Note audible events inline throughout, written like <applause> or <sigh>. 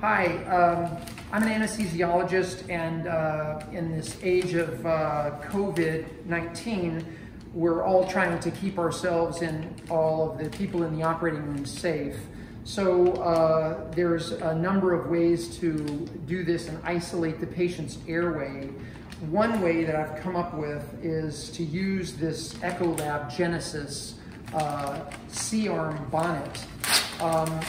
Hi, um, I'm an anesthesiologist, and uh, in this age of uh, COVID-19, we're all trying to keep ourselves and all of the people in the operating room safe. So uh, there's a number of ways to do this and isolate the patient's airway. One way that I've come up with is to use this Ecolab Genesis uh, C-arm bonnet. Um,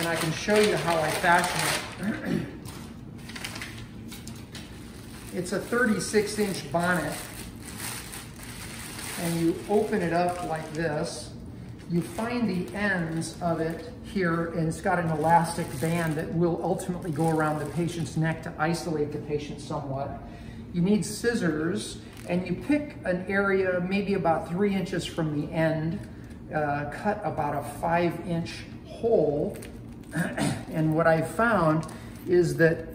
and I can show you how I fashion it. it's a 36 inch bonnet and you open it up like this. You find the ends of it here and it's got an elastic band that will ultimately go around the patient's neck to isolate the patient somewhat. You need scissors and you pick an area maybe about three inches from the end, uh, cut about a five inch hole <clears throat> and what I found is that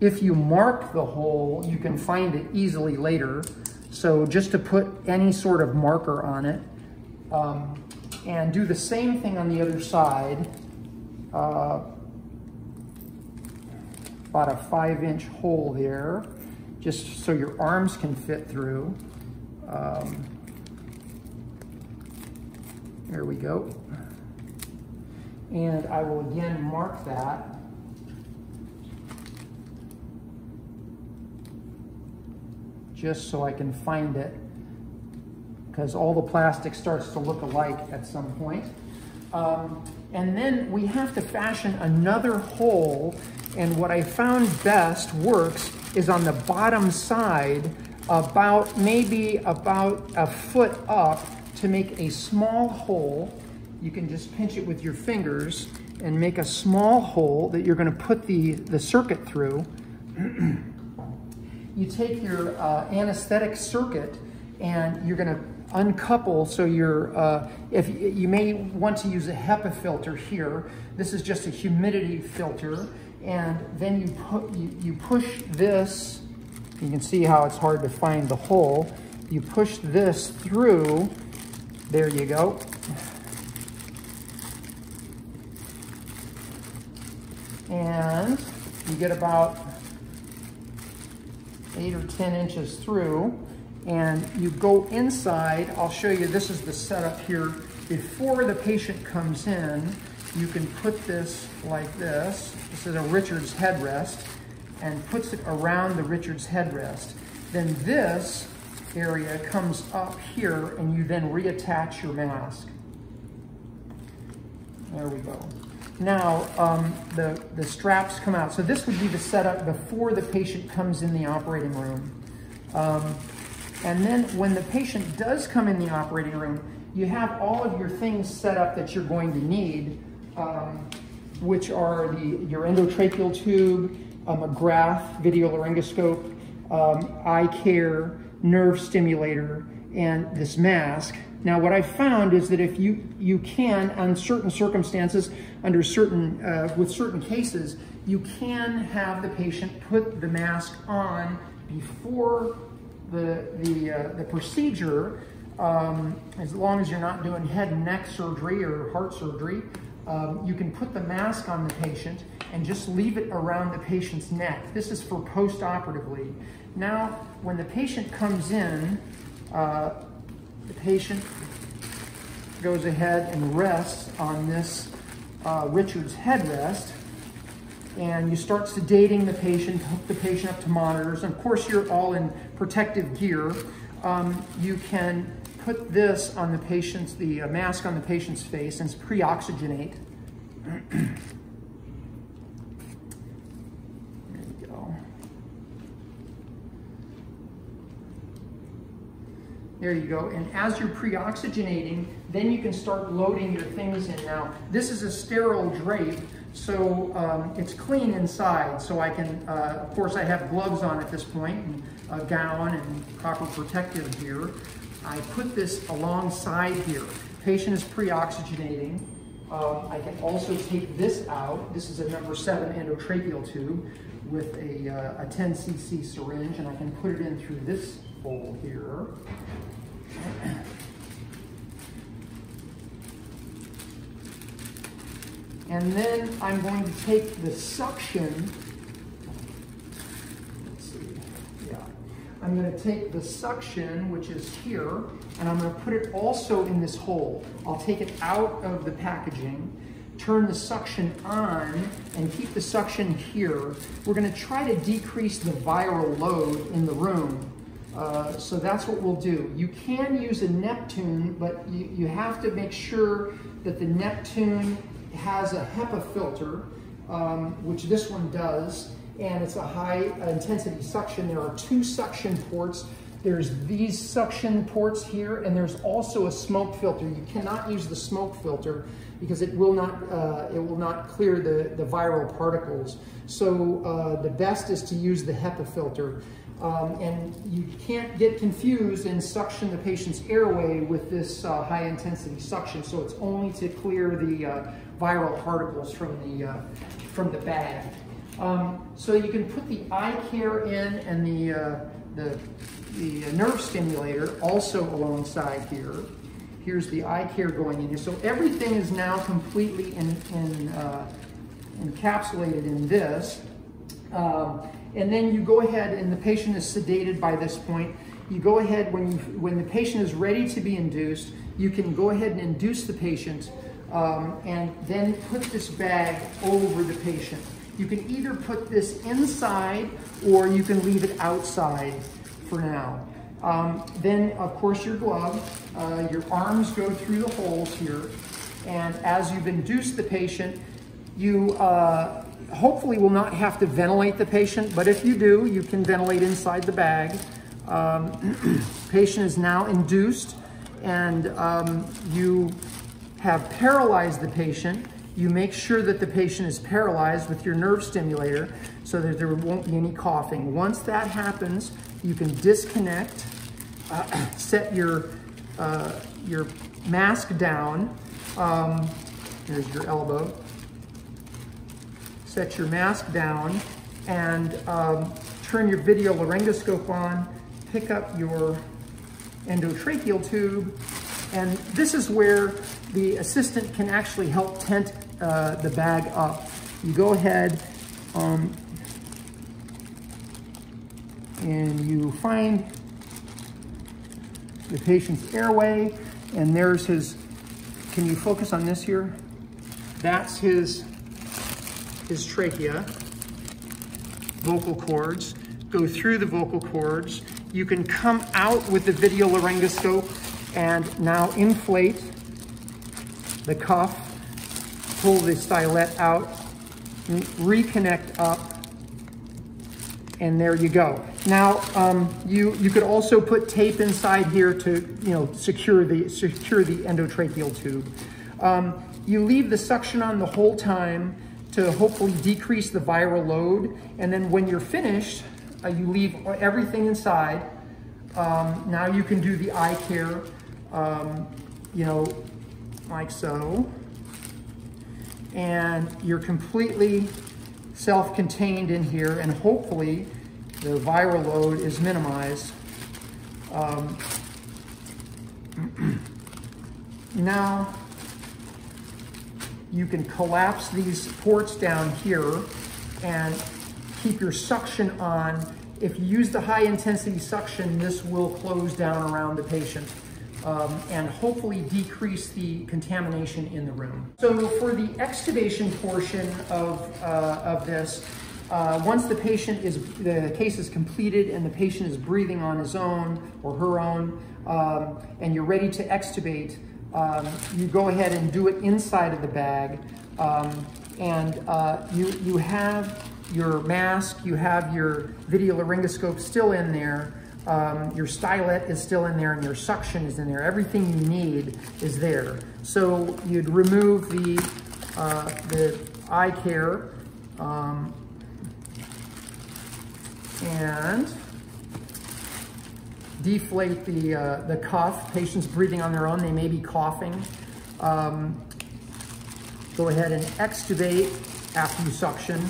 if you mark the hole, you can find it easily later. So just to put any sort of marker on it, um, and do the same thing on the other side, uh, about a five inch hole there, just so your arms can fit through. Um, there we go. And I will again mark that. Just so I can find it because all the plastic starts to look alike at some point. Um, and then we have to fashion another hole and what I found best works is on the bottom side about maybe about a foot up to make a small hole you can just pinch it with your fingers and make a small hole that you're gonna put the, the circuit through. <clears throat> you take your uh, anesthetic circuit and you're gonna uncouple so you're, uh, if you may want to use a HEPA filter here, this is just a humidity filter, and then you, put, you, you push this, you can see how it's hard to find the hole, you push this through, there you go, and you get about eight or 10 inches through and you go inside. I'll show you, this is the setup here. Before the patient comes in, you can put this like this. This is a Richards headrest and puts it around the Richards headrest. Then this area comes up here and you then reattach your mask. There we go. Now, um, the, the straps come out. So this would be the setup before the patient comes in the operating room. Um, and then when the patient does come in the operating room, you have all of your things set up that you're going to need, um, which are the, your endotracheal tube, a McGrath video laryngoscope, um, eye care, nerve stimulator, and this mask. Now, what I found is that if you, you can, on certain circumstances, under certain, uh, with certain cases, you can have the patient put the mask on before the, the, uh, the procedure, um, as long as you're not doing head and neck surgery or heart surgery, um, you can put the mask on the patient and just leave it around the patient's neck. This is for post-operatively. Now, when the patient comes in, uh, the patient goes ahead and rests on this uh, Richard's headrest and you start sedating the patient, hook the patient up to monitors. And of course, you're all in protective gear. Um, you can put this on the patient's, the uh, mask on the patient's face and pre-oxygenate. <clears throat> There you go. And as you're pre-oxygenating, then you can start loading your things in. Now, this is a sterile drape, so um, it's clean inside. So I can, uh, of course, I have gloves on at this point, and a gown and proper protective gear. I put this alongside here. Patient is pre-oxygenating. Um, I can also take this out. This is a number seven endotracheal tube with a, uh, a 10 cc syringe, and I can put it in through this hole here. And then I'm going to take the suction, I'm gonna take the suction, which is here, and I'm gonna put it also in this hole. I'll take it out of the packaging, turn the suction on, and keep the suction here. We're gonna try to decrease the viral load in the room. Uh, so that's what we'll do. You can use a Neptune, but you, you have to make sure that the Neptune has a HEPA filter, um, which this one does, and it's a high intensity suction. There are two suction ports. There's these suction ports here, and there's also a smoke filter. You cannot use the smoke filter because it will not uh, it will not clear the, the viral particles. So uh, the best is to use the HEPA filter. Um, and you can't get confused and suction the patient's airway with this uh, high intensity suction. So it's only to clear the uh, viral particles from the, uh, from the bag. Um, so you can put the eye care in and the, uh, the, the nerve stimulator also alongside here. Here's the eye care going in here. So everything is now completely in, in, uh, encapsulated in this. Um, and then you go ahead and the patient is sedated by this point. You go ahead, when, you, when the patient is ready to be induced, you can go ahead and induce the patient um, and then put this bag over the patient. You can either put this inside or you can leave it outside for now. Um, then, of course, your glove, uh, your arms go through the holes here. And as you've induced the patient, you uh, hopefully will not have to ventilate the patient, but if you do, you can ventilate inside the bag. Um, <clears throat> patient is now induced and um, you have paralyzed the patient. You make sure that the patient is paralyzed with your nerve stimulator so that there won't be any coughing. Once that happens, you can disconnect, uh, <clears throat> set your, uh, your mask down. Um, here's your elbow set your mask down and um, turn your video laryngoscope on, pick up your endotracheal tube, and this is where the assistant can actually help tent uh, the bag up. You go ahead um, and you find the patient's airway, and there's his, can you focus on this here? That's his his trachea, vocal cords, go through the vocal cords. You can come out with the video laryngoscope and now inflate the cuff, pull the stylet out, reconnect up, and there you go. Now, um, you, you could also put tape inside here to, you know, secure the, secure the endotracheal tube. Um, you leave the suction on the whole time to hopefully decrease the viral load. And then when you're finished, uh, you leave everything inside. Um, now you can do the eye care, um, you know, like so. And you're completely self-contained in here and hopefully the viral load is minimized. Um, <clears throat> now, you can collapse these ports down here and keep your suction on. If you use the high intensity suction, this will close down around the patient um, and hopefully decrease the contamination in the room. So for the extubation portion of, uh, of this, uh, once the patient is, the case is completed and the patient is breathing on his own or her own, um, and you're ready to extubate, um, you go ahead and do it inside of the bag. Um, and uh, you, you have your mask, you have your video laryngoscope still in there, um, your stylet is still in there, and your suction is in there. Everything you need is there. So you'd remove the, uh, the eye care um, and deflate the, uh, the cuff. Patients breathing on their own, they may be coughing. Um, go ahead and extubate after you suction.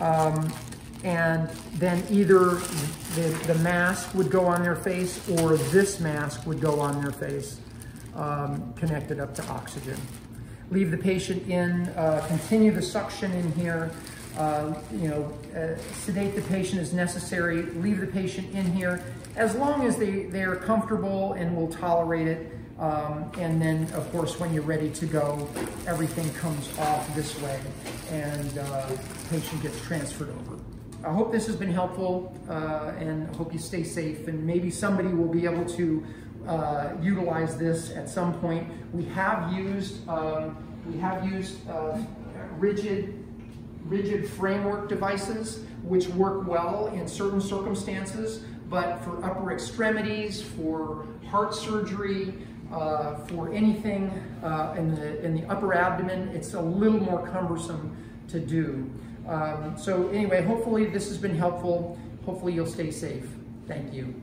Um, and then either the, the mask would go on their face or this mask would go on their face, um, connected up to oxygen. leave the patient in, uh, continue the suction in here, uh, you know, uh, sedate the patient as necessary, leave the patient in here, as long as they, they're comfortable and will tolerate it. Um, and then, of course, when you're ready to go, everything comes off this way and uh, patient gets transferred over. I hope this has been helpful uh, and hope you stay safe and maybe somebody will be able to uh, utilize this at some point. We have used, um, we have used uh, rigid, rigid framework devices which work well in certain circumstances, but for upper extremities, for heart surgery, uh, for anything uh, in, the, in the upper abdomen, it's a little more cumbersome to do. Um, so anyway, hopefully this has been helpful. Hopefully you'll stay safe. Thank you.